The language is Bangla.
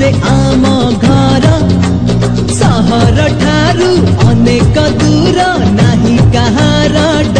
ରେ ଆମ ଘର ସହର ଠାରୁ ଅନେକ ଦୂର ନାହିଁ କାହାର ଡ